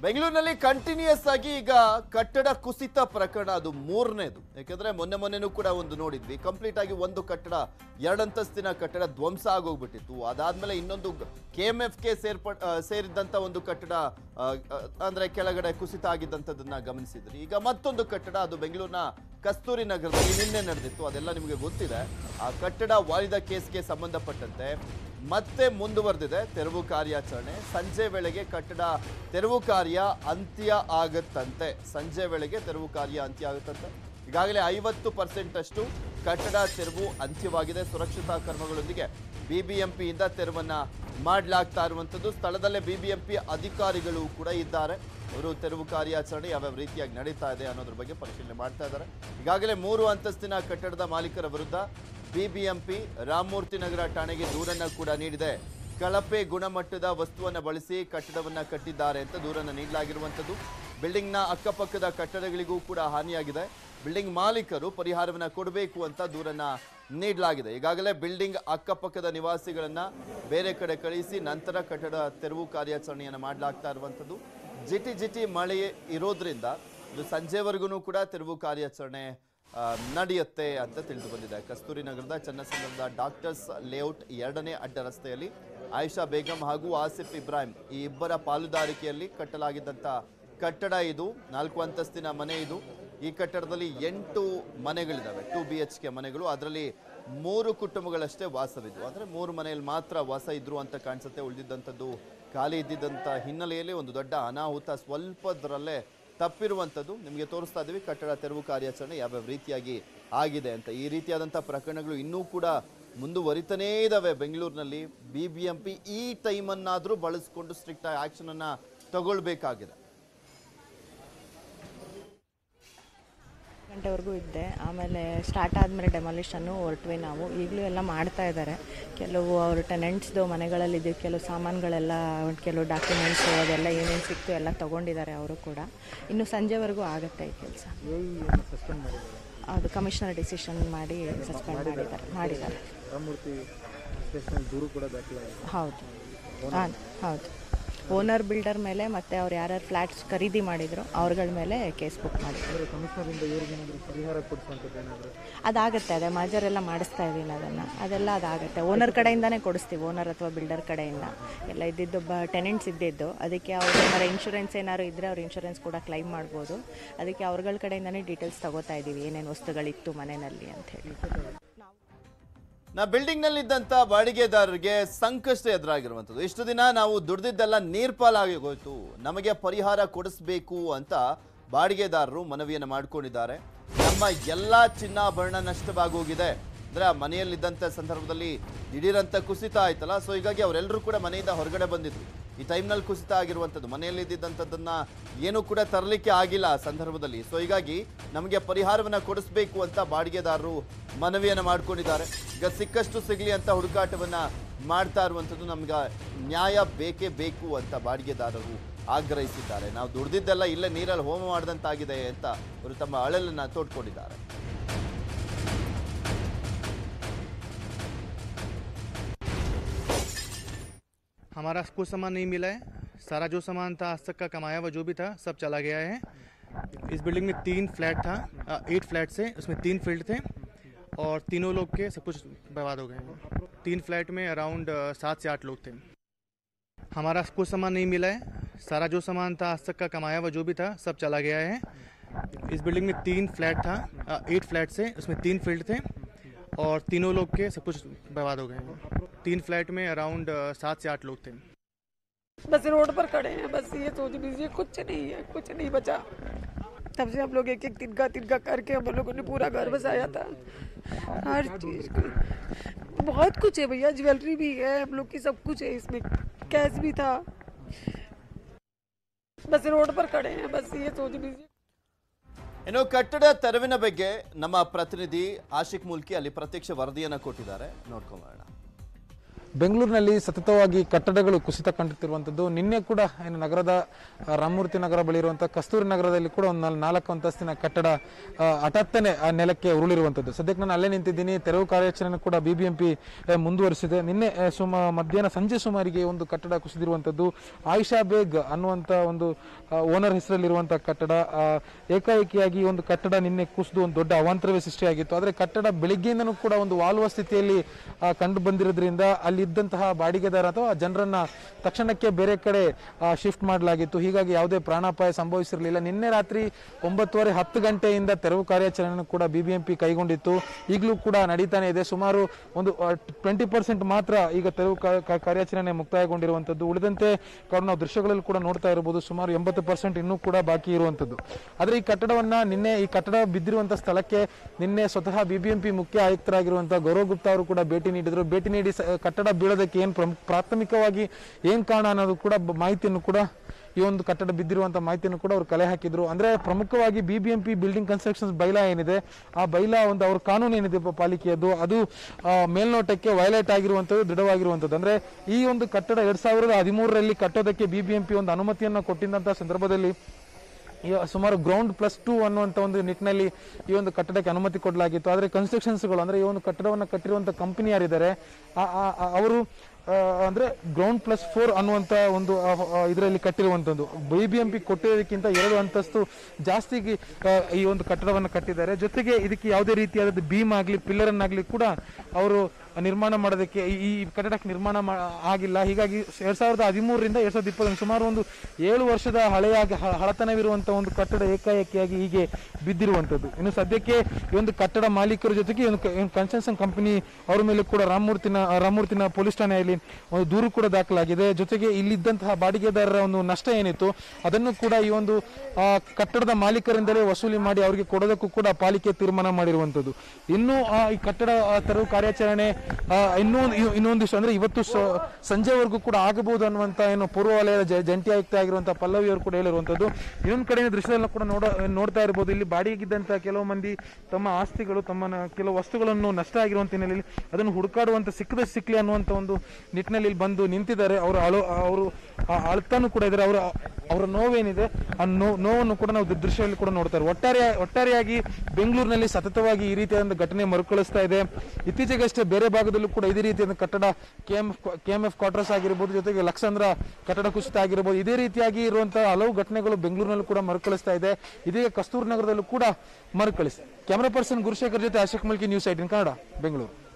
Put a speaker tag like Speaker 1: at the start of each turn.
Speaker 1: ಬೆಂಗಳೂರಿನಲ್ಲಿ ಕಂಟಿನ್ಯೂಸ್ ಆಗಿ ಈಗ ಕಟ್ಟಡ ಕುಸಿತ ಪ್ರಕರಣ ಅದು ಮೂರನೇದು. ಯಾಕಂದ್ರೆ ಮೊನ್ನೆ ಮೊನ್ನೆನೂ ಕೂಡ ಒಂದು ನೋಡಿದ್ವಿ. ಕಂಪ್ಲೀಟ್ ಆಗಿ ಒಂದು ಕಟ್ಟಡ ಎರಡಂತಸ್ತಿನ ಕಟ್ಟಡ ಧ್ವಂಸ ಆಗೋಗ್ಬಿಟ್ಟಿತ್ತು. ಅದಾದ್ಮೇಲೆ ಇನ್ನೊಂದು ಕೆ ಎಂ ಎಫ್ಗೆ ಸೇರ್ಪಟ್ ಆ, ಸೇರಿದಂತ ಒಂದು ಕಟ್ಟಡ ಅಂದ್ರೆ ಕೆಳಗಡೆ ಕುಸಿತ ಆಗಿದ್ದಂಥದ್ದನ್ನ ಗಮನಿಸಿದ್ರಿ. ಈಗ ಮತ್ತೊಂದು ಕಟ್ಟಡ, ಅದು ಬೆಂಗಳೂರಿನ ಕಸ್ತೂರಿ ನಗರದಲ್ಲಿ ನಿನ್ನೆ ನಡೆದಿತ್ತು. ಅದೆಲ್ಲ ನಿಮಗೆ ಗೊತ್ತಿದೆ. ಆ ಕಟ್ಟಡ ವಾಲಿದ ಕೇಸ್ಗೆ ಸಂಬಂಧಪಟ್ಟಂತೆ ಮತ್ತೆ ಮುಂದುವರೆದಿದೆ ತೆರವು ಕಾರ್ಯಾಚರಣೆ. ಸಂಜೆ ವೇಳೆಗೆ ಕಟ್ಟಡ ತೆರವು ಕಾರ್ಯ ಅಂತ್ಯ ಆಗುತ್ತಂತೆ. ಸಂಜೆ ವೇಳೆಗೆ ತೆರವು ಕಾರ್ಯ ಅಂತ್ಯ ಆಗುತ್ತಂತೆ. ಈಗಾಗಲೇ ಐವತ್ತು ಪರ್ಸೆಂಟ್ ಅಷ್ಟು ಕಟ್ಟಡ ತೆರವು ಅಂತ್ಯವಾಗಿದೆ. ಸುರಕ್ಷತಾ ಕ್ರಮಗಳೊಂದಿಗೆ ಬಿಬಿಎಂಪಿಯಿಂದ ತೆರವನ್ನ ಮಾಡಲಾಗ್ತಾ ಇರುವಂಥದ್ದು. ಸ್ಥಳದಲ್ಲೇ ಬಿಬಿಎಂಪಿ ಅಧಿಕಾರಿಗಳು ಕೂಡ ಇದ್ದಾರೆ. ಅವರು ತೆರವು ಕಾರ್ಯಾಚರಣೆ ಯಾವ್ಯಾವ ರೀತಿಯಾಗಿ ನಡೀತಾ ಇದೆ ಅನ್ನೋದ್ರ ಬಗ್ಗೆ ಪರಿಶೀಲನೆ ಮಾಡ್ತಾ ಇದ್ದಾರೆ. ಈಗಾಗಲೇ ಮೂರು ಅಂತಸ್ತಿನ ಕಟ್ಟಡದ ಮಾಲೀಕರ ವಿರುದ್ಧ ಬಿಬಿಎಂಪಿ ರಾಮಮೂರ್ತಿ ನಗರ ಠಾಣೆಗೆ ದೂರನ್ನು ಕೂಡ ನೀಡಿದೆ. ಕಳಪೆ ಗುಣಮಟ್ಟದ ವಸ್ತುವನ್ನು ಬಳಸಿ ಕಟ್ಟಡವನ್ನು ಕಟ್ಟಿದ್ದಾರೆ ಅಂತ ದೂರನ್ನು ನೀಡಲಾಗಿರುವಂಥದ್ದು. ಬಿಲ್ಡಿಂಗ್ನ ಅಕ್ಕಪಕ್ಕದ ಕಟ್ಟಡಗಳಿಗೂ ಕೂಡ ಹಾನಿಯಾಗಿದೆ. ಬಿಲ್ಡಿಂಗ್ ಮಾಲೀಕರು ಪರಿಹಾರವನ್ನು ಕೊಡಬೇಕು ಅಂತ ದೂರನ್ನು ನೀಡಲಾಗಿದೆ. ಈಗಾಗಲೇ ಬಿಲ್ಡಿಂಗ್ ಅಕ್ಕಪಕ್ಕದ ನಿವಾಸಿಗಳನ್ನು ಬೇರೆ ಕಡೆ ಕಳಿಸಿ ನಂತರ ಕಟ್ಟಡ ತೆರವು ಕಾರ್ಯಾಚರಣೆಯನ್ನು ಮಾಡಲಾಗ್ತಾ ಇರುವಂಥದ್ದು. ಜಿಟಿ ಜಿಟಿ ಮಳೆ ಇರೋದ್ರಿಂದ ಇದು ಸಂಜೆವರೆಗೂ ಕೂಡ ತೆರವು ಕಾರ್ಯಾಚರಣೆ ನಡೆಯುತ್ತೆ ಅಂತ ತಿಳಿದು ಬಂದಿದೆ. ಕಸ್ತೂರಿ ನಗರದ ಚನ್ನಸಂದ್ರದ ಡಾಕ್ಟರ್ಸ್ ಲೇಔಟ್ ಎರಡನೇ ಅಡ್ಡ ರಸ್ತೆಯಲ್ಲಿ ಆಯಿಷಾ ಬೇಗಂ ಹಾಗೂ ಆಸಿಫ್ ಇಬ್ರಾಹಿಂ ಈ ಇಬ್ಬರ ಪಾಲುದಾರಿಕೆಯಲ್ಲಿ ಕಟ್ಟಲಾಗಿದ್ದಂಥ ಕಟ್ಟಡ ಇದು, ನಾಲ್ಕು ಅಂತಸ್ತಿನ ಮನೆ ಇದು. ಈ ಕಟ್ಟಡದಲ್ಲಿ ಎಂಟು ಮನೆಗಳಿದ್ದಾವೆ ಟು ಬಿ ಎಚ್ ಕೆ ಮನೆಗಳು. ಅದರಲ್ಲಿ ಮೂರು ಕುಟುಂಬಗಳಷ್ಟೇ ವಾಸವಿದ್ವು. ಅಂದರೆ ಮೂರು ಮನೆಯಲ್ಲಿ ಮಾತ್ರ ವಾಸ ಇದ್ರು ಅಂತ ಕಾಣಿಸುತ್ತೆ. ಉಳಿದಿದ್ದಂಥದ್ದು ಖಾಲಿ ಇದ್ದಿದ್ದಂಥ ಹಿನ್ನೆಲೆಯಲ್ಲಿ ಒಂದು ದೊಡ್ಡ ಅನಾಹುತ ಸ್ವಲ್ಪದರಲ್ಲೇ ತಪ್ಪಿರುವಂಥದ್ದು ನಿಮಗೆ ತೋರಿಸ್ತಾ ಇದ್ದೀವಿ. ಕಟ್ಟಡ ತೆರವು ಕಾರ್ಯಾಚರಣೆ ಯಾವ್ಯಾವ ರೀತಿಯಾಗಿ ಆಗಿದೆ ಅಂತ. ಈ ರೀತಿಯಾದಂಥ ಪ್ರಕರಣಗಳು ಇನ್ನೂ ಕೂಡ ಮುಂದುವರಿತಾನೇ ಇದ್ದಾವೆ ಬೆಂಗಳೂರಿನಲ್ಲಿ ಬಿ ಬಿ ಎಂ ಪಿ ಈ ಟೈಮನ್ನಾದರೂ ಬಳಸಿಕೊಂಡು ಸ್ಟ್ರಿಕ್ಟ್ ಆ್ಯಕ್ಷನನ್ನು ತಗೊಳ್ಬೇಕಾಗಿದೆ.
Speaker 2: ಗಂಟೆವರೆಗೂ ಇದ್ದೆ. ಆಮೇಲೆ ಸ್ಟಾರ್ಟ್ ಆದಮೇಲೆ ಡೆಮಾಲಿಷನ್ನು ಹೊರಟ್ವಿ ನಾವು. ಈಗಲೂ ಎಲ್ಲ ಮಾಡ್ತಾ ಇದ್ದಾರೆ ಕೆಲವು ಅವ್ರ ಟೆನೆಂಟ್ಸ್ದು ಮನೆಗಳಲ್ಲಿ ಇದ್ದ ಕೆಲವು ಸಾಮಾನುಗಳೆಲ್ಲ ಕೆಲವು ಡಾಕ್ಯುಮೆಂಟ್ಸು ಅದೆಲ್ಲ ಏನೇನು ಸಿಕ್ತು ಎಲ್ಲ ತೊಗೊಂಡಿದ್ದಾರೆ ಅವರು ಕೂಡ. ಇನ್ನು ಸಂಜೆವರೆಗೂ ಆಗುತ್ತೆ ಈ ಕೆಲಸ. ಅದು ಕಮಿಷನರ್ ಡಿಸಿಷನ್ ಮಾಡಿ ಸಸ್ಪೆಂಡ್ ಮಾಡಿದ್ದಾರೆ. ಮಾಡಿದ್ದಾರೆ. ಹೌದು. ಹಾಂ ಹೌದು. ಓನರ್ ಬಿಲ್ಡರ್ ಮೇಲೆ ಮತ್ತೆ ಅವ್ರು ಯಾರ್ಯಾರು ಫ್ಲ್ಯಾಟ್ಸ್ ಖರೀದಿ ಮಾಡಿದ್ರು ಅವ್ರಗಳ ಮೇಲೆ ಕೇಸ್ ಬುಕ್ ಮಾಡಿದ್ರು. ಅದಾಗುತ್ತೆ ಅದೇ ಮಾಜರೆಲ್ಲ ಮಾಡಿಸ್ತಾ ಇದ್ದೀನಿ ಅದನ್ನು. ಅದೆಲ್ಲ ಅದಾಗುತ್ತೆ. ಓನರ್ ಕಡೆಯಿಂದನೇ ಕೊಡಿಸ್ತೀವಿ ಓನರ್ ಅಥವಾ ಬಿಲ್ಡರ್ ಕಡೆಯಿಂದ. ಎಲ್ಲ ಇದ್ದಿದ್ದು ಬ ಟೆನೆಂಟ್ಸ್ ಇದ್ದಿದ್ದು. ಅದಕ್ಕೆ ಅವ್ರ ಏನಾರು ಇನ್ಶೂರೆನ್ಸ್ ಏನಾದ್ರು ಇದ್ದರೆ ಅವ್ರ ಇನ್ಶೂರೆನ್ಸ್ ಕೂಡ ಕ್ಲೈಮ್ ಮಾಡ್ಬೋದು. ಅದಕ್ಕೆ ಅವ್ರಗಳ ಕಡೆಯಿಂದನೇ ಡೀಟೇಲ್ಸ್ ತಗೋತಾ ಇದ್ದೀವಿ ಏನೇನು ವಸ್ತುಗಳಿತ್ತು ಮನೆಯಲ್ಲಿ ಅಂತ ಹೇಳಿ.
Speaker 1: ನಾ ಬಿಲ್ಡಿಂಗ್ನಲ್ಲಿ ಇದ್ದಂತ ಬಾಡಿಗೆದಾರರಿಗೆ ಸಂಕಷ್ಟ ಎದುರಾಗಿರುವಂಥದ್ದು. ಇಷ್ಟು ದಿನ ನಾವು ದುಡ್ದಿದ್ದೆಲ್ಲ ನೀರ್ಪಾಲಾಗಿ ಹೋಯ್ತು. ನಮಗೆ ಪರಿಹಾರ ಕೊಡಿಸ್ಬೇಕು ಅಂತ ಬಾಡಿಗೆದಾರರು ಮನವಿಯನ್ನು ಮಾಡ್ಕೊಂಡಿದ್ದಾರೆ. ನಮ್ಮ ಎಲ್ಲಾ ಚಿನ್ನಾಭರಣ ನಷ್ಟವಾಗೋಗಿದೆ. ಅಂದ್ರೆ ಆ ಮನೆಯಲ್ಲಿದ್ದಂಥ ಸಂದರ್ಭದಲ್ಲಿ ದಿಢೀರಂತ ಕುಸಿತ ಆಯ್ತಲ್ಲ? ಸೊ ಹೀಗಾಗಿ ಅವರೆಲ್ಲರೂ ಕೂಡ ಮನೆಯಿಂದ ಹೊರಗಡೆ ಬಂದಿದ್ರು. ಈ ಟೈಮ್ನಲ್ಲಿ ಕುಸಿತ ಆಗಿರುವಂಥದ್ದು ಮನೆಯಲ್ಲಿ ಏನೂ ಕೂಡ ತರಲಿಕ್ಕೆ ಆಗಿಲ್ಲ ಆ ಸಂದರ್ಭದಲ್ಲಿ. ಸೊ ಹೀಗಾಗಿ ನಮಗೆ ಪರಿಹಾರವನ್ನ ಕೊಡಿಸ್ಬೇಕು ಅಂತ ಬಾಡಿಗೆದಾರರು ಮನವಿಯನ್ನು ಮಾಡ್ಕೊಂಡಿದ್ದಾರೆ. ಈಗ ಸಿಕ್ಕಷ್ಟು ಸಿಗಲಿ ಅಂತ ಹುಡುಕಾಟವನ್ನ ಮಾಡ್ತಾ ಇರುವಂಥದ್ದು ನಮ್ಗೆ ನ್ಯಾಯ ಬೇಕೇ ಬೇಕು ಅಂತ ಬಾಡಿಗೆದಾರರು ಆಗ್ರಹಿಸಿದ್ದಾರೆ. ನಾವು ದುಡ್ದಿದ್ದೆಲ್ಲ ಇಲ್ಲೇ ನೀರಲ್ಲಿ ಹೋಮ ಮಾಡಿದಂತಾಗಿದೆ ಅಂತ ಅವರು ತಮ್ಮ ಅಳಲನ್ನ ತೋಡ್ಕೊಂಡಿದ್ದಾರೆ.
Speaker 3: हमारा कुछ सामान नहीं मिला है। सारा जो सामान था, आज तक का कमाया हुआ जो भी था, सब चला गया है। इस बिल्डिंग में तीन फ्लैट था एट फ्लैट से, उसमें तीन फ़ील्ड थे और तीनों लोग के सब कुछ बर्बाद हो गए हैं। तीन फ्लैट में अराउंड सात से आठ लोग थे। हमारा कुछ सामान नहीं मिला है। सारा जो सामान था, आज तक का कमाया हुआ जो भी था, सब चला गया है। इस बिल्डिंग में तीन फ्लैट था एट फ्लैट से, उसमें तीन फ़ील्ड थे और तीनों लोग के सब कुछ बर्बाद हो गए हैं। तीन फ्लैट में अराउंड अ, सात से आठ लोग थे
Speaker 4: बस रोड पर खड़े हैं बस ये सोच लीजिए कुछ नहीं है कुछ नहीं बचा तब से हम लोग एक एक तिनका तिनका करके हम लोगों ने पूरा घर बसाया था हर चीज की बहुत कुछ है भैया ज्वेलरी भी है हम लोग की सब कुछ है इसमें कैश भी था बस रोड पर खड़े हैं बस ये सोच लीजिए
Speaker 1: ಇನ್ನು ಕಟ್ಟಡ ತೆರವಿನ ಬಗ್ಗೆ ನಮ್ಮ ಪ್ರತಿನಿಧಿ ಆಶಿಕ್ ಮುಲ್ಕಿ ಅಲ್ಲಿ ಪ್ರತ್ಯಕ್ಷ ವರದಿಯನ್ನ ಕೊಟ್ಟಿದ್ದಾರೆ ನೋಡ್ಕೊಂಬರೋಣ
Speaker 5: ಬೆಂಗಳೂರಿನಲ್ಲಿ ಸತತವಾಗಿ ಕಟ್ಟಡಗಳು ಕುಸಿತ ಕಂಡುತ್ತಿರುವಂಥದ್ದು ನಿನ್ನೆ ಕೂಡ ಏನು ನಗರದ ರಾಮಮೂರ್ತಿ ನಗರ ಬಳಿ ಇರುವಂಥ ಕಸ್ತೂರಿ ನಗರದಲ್ಲಿ ಕೂಡ ಒಂದು ನಾಲ್- ನಾಲ್ಕು ಅಂತಸ್ತಿನ ಕಟ್ಟಡ ಹಠಾತ್ತನೆ, ಆ, ನೆಲಕ್ಕೆ ಉರುಳಿರುವಂಥದ್ದು ಸದ್ಯಕ್ಕೆ ನಾನು ಅಲ್ಲೇ ನಿಂತಿದ್ದೀನಿ. ತೆರವು ಕಾರ್ಯಾಚರಣೆ ಕೂಡ ಬಿ ಬಿ ಎಂ ಪಿ ಮುಂದುವರಿಸಿದೆ. ನಿನ್ನೆ ಸುಮ, ಮಧ್ಯಾಹ್ನ ಸಂಜೆ ಸುಮಾರಿಗೆ ಒಂದು ಕಟ್ಟಡ ಕುಸಿದಿರುವಂಥದ್ದು ಆಯಿಷಾ ಬೇಗ್ ಅನ್ನುವಂಥ ಒಂದು ಓನರ್ ಹೆಸರಲ್ಲಿರುವಂಥ ಕಟ್ಟಡ ಏಕಾಏಕಿಯಾಗಿ ಒಂದು ಕಟ್ಟಡ ನಿನ್ನೆ ಕುಸಿದು ಒಂದು ದೊಡ್ಡ ಅವಾಂತರವೇ ಸೃಷ್ಟಿಯಾಗಿತ್ತು. ಆದರೆ ಕಟ್ಟಡ ಬೆಳಿಗ್ಗೆಯಿಂದನೂ ಕೂಡ ಒಂದು ವಾಲುವ ಸ್ಥಿತಿಯಲ್ಲಿ ಕಂಡು ಬಂದಿರೋದ್ರಿಂದ ಅಲ್ಲಿದ್ದಂತಹ ಬಾಡಿಗೆದಾರ ಅಥವಾ ಜನರನ್ನ ತಕ್ಷಣಕ್ಕೆ ಬೇರೆ ಕಡೆ ಶಿಫ್ಟ್ ಮಾಡಲಾಗಿತ್ತು. ಹೀಗಾಗಿ ಯಾವುದೇ ಪ್ರಾಣಾಪಾಯ ಸಂಭವಿಸಿರಲಿಲ್ಲ. ನಿನ್ನೆ ರಾತ್ರಿ ಒಂಬತ್ತುವರೆ ಹತ್ತು ಗಂಟೆಯಿಂದ ತೆರವು ಕಾರ್ಯಾಚರಣೆಯನ್ನು ಕೂಡ ಬಿಬಿಎಂಪಿ ಕೈಗೊಂಡಿತ್ತು. ಈಗಲೂ ಕೂಡ ನಡೀತಾನೆ ಇದೆ. ಸುಮಾರು ಒಂದು ಟ್ವೆಂಟಿ ಪರ್ಸೆಂಟ್ ಮಾತ್ರ ಈಗ ತೆರವು ಕಾರ್ಯಾಚರಣೆ ಮುಕ್ತಾಯಗೊಂಡಿರುವಂತದ್ದು ಉಳಿದಂತೆ ಕಾರಣ ನಾವು ದೃಶ್ಯಗಳಲ್ಲಿ ಕೂಡ ನೋಡ್ತಾ ಇರಬಹುದು, ಸುಮಾರು ಎಂಬತ್ತು ಪರ್ಸೆಂಟ್ ಇನ್ನೂ ಕೂಡ ಬಾಕಿ ಇರುವಂತದ್ದು ಆದರೆ ಈ ಕಟ್ಟಡವನ್ನ ನಿನ್ನೆ, ಈ ಕಟ್ಟಡ ಬಿದ್ದಿರುವಂತಹ ಸ್ಥಳಕ್ಕೆ ನಿನ್ನೆ ಸ್ವತಃ ಬಿಬಿಎಂಪಿ ಮುಖ್ಯ ಆಯುಕ್ತರಾಗಿರುವಂತಹ ಗೌರವ್ ಗುಪ್ತಾ ಅವರು ಕೂಡ ಭೇಟಿ ನೀಡಿದರು. ಭೇಟಿ ನೀಡಿ ಸ- ಕಟ್ಟಡ ಬೀಳೋದಕ್ಕೆ ಏನು ಪ್ರಮುಖ ಪ್ರಾಥಮಿಕವಾಗಿ ಏನು ಕಾರಣ ಅನ್ನೋದು ಕೂಡ ಬ- ಮಾಹಿತಿಯನ್ನು ಕೂಡ ಈ ಒಂದು ಕಟ್ಟಡ ಬಿದ್ದಿರುವಂಥ ಮಾಹಿತಿಯನ್ನು ಕೂಡ ಅವರು ಕಲೆ ಹಾಕಿದ್ರು. ಅಂದ್ರೆ ಪ್ರಮುಖವಾಗಿ ಬಿಬಿಎಂಪಿ ಬಿಲ್ಡಿಂಗ್ ಕನ್ಸ್ಟ್ರಕ್ಷನ್ಸ್ ಬೈಲಾ ಏನಿದೆ? ಆ ಬೈಲಾ ಒಂದು ಅವ್ರ ಕಾನೂನು ಏನಿದೆ ಪಾಲಿಕೆಯದು ಅದು ಮೇಲ್ನೋಟಕ್ಕೆ ವೈಲೇಟ್ ಆಗಿರುವಂಥದ್ದು, ದೃಢವಾಗಿರುವಂಥದ್ದು. ಅಂದ್ರೆ ಈ ಒಂದು ಕಟ್ಟಡ ಎರಡು ಸಾವಿರದ ಹದಿಮೂರರಲ್ಲಿ ಕಟ್ಟೋದಕ್ಕೆ ಬಿಬಿಎಂಪಿ ಒಂದು ಅನುಮತಿಯನ್ನು ಕೊಟ್ಟಿದ್ದಂಥ ಸಂದರ್ಭದಲ್ಲಿ ಸುಮಾರು ಗ್ರೌಂಡ್ ಪ್ಲಸ್ ಟು ಅನ್ನುವಂಥ ಒಂದು ನಿಟ್ಟಿನಲ್ಲಿ ಈ ಒಂದು ಕಟ್ಟಡಕ್ಕೆ ಅನುಮತಿ ಕೊಡಲಾಗಿತ್ತು. ಆದರೆ ಕನ್ಸ್ಟ್ರಕ್ಷನ್ಸ್ಗಳು ಅಂದ್ರೆ ಈ ಒಂದು ಕಟ್ಟಡವನ್ನು ಕಟ್ಟಿರುವಂಥ ಕಂಪನಿ ಯಾರಿದ್ದಾರೆ ಅವರು ಅಂದರೆ ಗ್ರೌಂಡ್ ಪ್ಲಸ್ ಫೋರ್ ಅನ್ನುವಂಥ ಒಂದು ಇದರಲ್ಲಿ ಕಟ್ಟಿರುವಂಥದ್ದು ಬಿ ಬಿ ಎಂ ಪಿ ಕೊಟ್ಟಿರೋದಕ್ಕಿಂತ ಎರಡು ಅಂತಸ್ತು ಜಾಸ್ತಿಗೆ ಈ ಒಂದು ಕಟ್ಟಡವನ್ನು ಕಟ್ಟಿದ್ದಾರೆ. ಜೊತೆಗೆ ಇದಕ್ಕೆ ಯಾವುದೇ ರೀತಿಯಾದ ಬೀಮ್ ಆಗಲಿ ಪಿಲ್ಲರ್ ಅನ್ನಾಗ್ಲಿ ಕೂಡ ಅವರು ನಿರ್ಮಾಣ ಮಾಡೋದಕ್ಕೆ ಈ- ಕಟ್ಟಡಕ್ಕೆ ನಿರ್ಮಾಣ ಆಗಿಲ್ಲ. ಹೀಗಾಗಿ ಎರಡ್ ಸಾವಿರದ ಹದಿಮೂರರಿಂದ ಎರಡ್ ಸಾವಿರದ ಇಪ್ಪತ್ತೊಂದು ಸುಮಾರು ಒಂದು ಏಳು ವರ್ಷದ ಹಳೆಯ ಹಳತನವಿರುವಂತಹ ಒಂದು ಕಟ್ಟಡ ಏಕಾಏಕಿಯಾಗಿ ಹೀಗೆ ಬಿದ್ದಿರುವಂತದ್ದು ಇನ್ನು ಸದ್ಯಕ್ಕೆ ಈ ಒಂದು ಕಟ್ಟಡ ಮಾಲೀಕರ ಜೊತೆಗೆ ಒಂದು ಕನ್ಸ್ಟ್ರಕ್ಷನ್ ಕಂಪನಿ ಅವರ ಮೇಲೆ ಕೂಡ ರಾಮಮೂರ್ತಿನ ರಾಮಮೂರ್ತಿನ ಪೊಲೀಸ್ ಠಾಣೆಯಲ್ಲಿ ಒಂದು ದೂರು ಕೂಡ ದಾಖಲಾಗಿದೆ. ಜೊತೆಗೆ ಇಲ್ಲಿದ್ದಂತಹ ಬಾಡಿಗೆದಾರರ ಒಂದು ನಷ್ಟ ಏನಿತ್ತು, ಅದನ್ನು ಕೂಡ ಈ ಒಂದು ಕಟ್ಟಡದ ಮಾಲೀಕರಿಂದಲೇ ವಸೂಲಿ ಮಾಡಿ ಅವರಿಗೆ ಕೊಡೋದಕ್ಕೂ ಕೂಡ ಪಾಲಿಕೆ ತೀರ್ಮಾನ ಮಾಡಿರುವಂತದ್ದು ಇನ್ನು ಈ ಕಟ್ಟಡ ತೆರವು ಕಾರ್ಯಾಚರಣೆ ಇನ್ನೂ ಇನ್ನೊಂದು ಇನ್ನೊಂದಿಷ್ಟು ಅಂದ್ರೆ ಇವತ್ತು ಸಂಜೆವರೆಗೂ ಕೂಡ ಆಗಬಹುದು ಅನ್ನುವಂತ ಏನು ಪೂರ್ವ ವಲಯದ ಜಂಟಿ ಆಯುಕ್ತ ಆಗಿರುವಂತಹ ಪಲ್ಲವಿ ಅವರು ಕೂಡ ಹೇಳಿರುವಂತದ್ದು. ಇನ್ನೊಂದು ಕಡೆ ದೃಶ್ಯದಲ್ಲಿ ಕೂಡ ನೋಡ ನೋಡ್ತಾ ಇರಬಹುದು ಇಲ್ಲಿ ಬಾಡಿಗೆಗಿದ್ದಂತ ಕೆಲವು ಮಂದಿ ತಮ್ಮ ಆಸ್ತಿಗಳು, ತಮ್ಮ ಕೆಲವು ವಸ್ತುಗಳನ್ನು ನಷ್ಟ ಆಗಿರುವಂತ ಹಿನ್ನೆಲೆಯಲ್ಲಿ ಅದನ್ನು ಹುಡುಕಾಡುವಂತ ಸಿಕ್ಕದ ಸಿಕ್ಲಿ ಅನ್ನುವಂತ ಒಂದು ನಿಟ್ಟಿನಲ್ಲಿ ಇಲ್ಲಿ ಬಂದು ನಿಂತಿದ್ದಾರೆ. ಅವರು ಅಳು ಅವರು ಅಳ್ತಾನು ಕೂಡ ಇದ್ದಾರೆ. ಅವರ ಅವರ ನೋವೇನಿದೆ, ಆ ನೋ, ನೋವನ್ನು ಕೂಡ ನಾವು ದೃಶ್ಯದಲ್ಲಿ ಕೂಡ ನೋಡ್ತಾರೆ ಒಟ್ಟಾರೆ, ಒಟ್ಟಾರೆಯಾಗಿ ಬೆಂಗಳೂರಿನಲ್ಲಿ ಸತತವಾಗಿ ಈ ರೀತಿಯಾದ ಘಟನೆ ಮರುಕಳಿಸ್ತಾ ಇದೆ. ಇತ್ತೀಚೆಗಷ್ಟೇ ಬೇರೆ ಭಾಗದಲ್ಲೂ ಕೂಡ ಇದೇ ರೀತಿಯಾದ ಕಟ್ಟಡ K M K M F quarters ಆಗಿರ್ಬೋದು, ಜೊತೆಗೆ ಲಕ್ಷಾಂತರ ಕಟ್ಟಡ ಕುಸಿತ ಆಗಿರ್ಬೋದು, ಇದೇ ರೀತಿಯಾಗಿ ಇರುವಂತಹ ಹಲವು ಘಟನೆಗಳು ಬೆಂಗಳೂರಿನಲ್ಲೂ ಕೂಡ ಮರುಕಳಿಸ್ತಾ ಇದೆ. ಇದೀಗ ಕಸ್ತೂರು ನಗರದಲ್ಲೂ ಕೂಡ ಮರುಕಳಿಸಿದೆ ಕ್ಯಾಮರಾ ಪರ್ಸನ್ ಗುರುಶೇಖರ್ ಜೊತೆ ಅಶೋಕ್ ಮಲ್ಕಿ, ನ್ಯೂಸ್ ಐಟಿನ್ ಕನ್ನಡ, ಬೆಂಗಳೂರು.